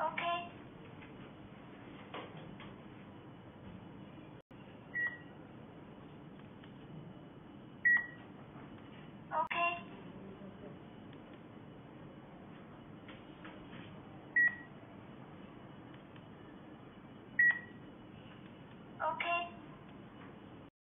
Okay.